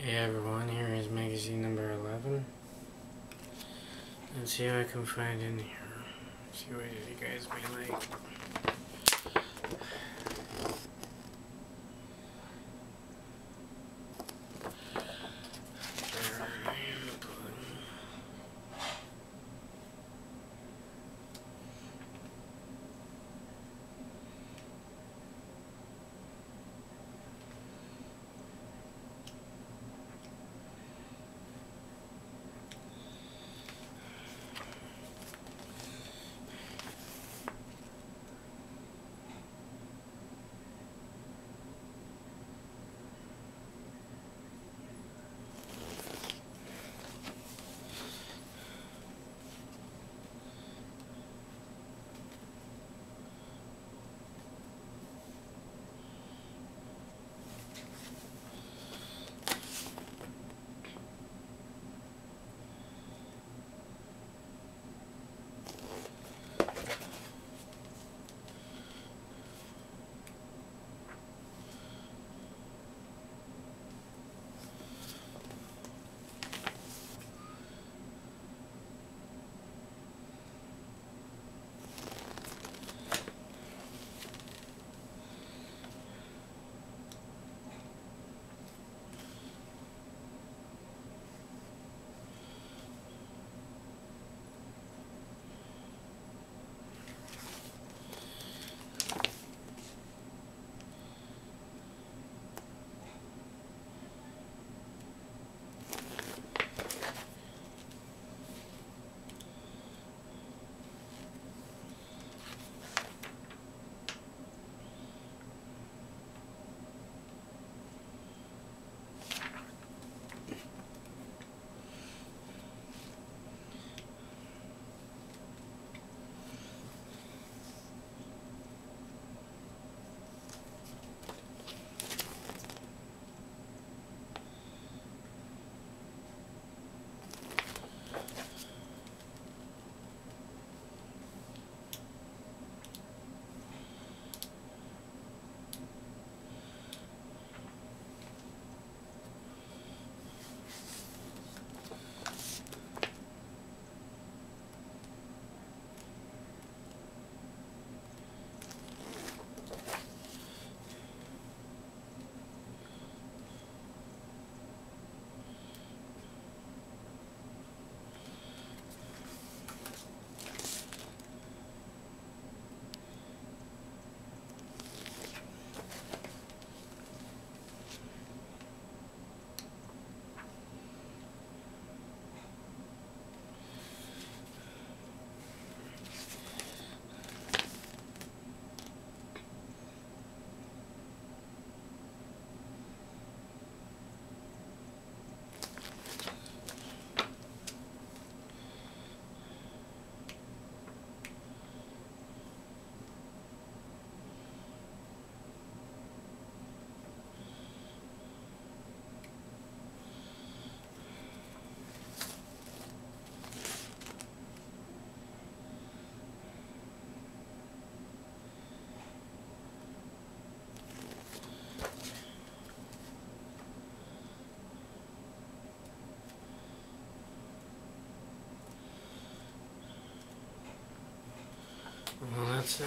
Hey everyone, here is magazine number 11. Let's see what I can find in here. Let's See what you guys may like. Well, that's it.